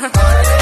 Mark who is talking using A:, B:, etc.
A: Haha.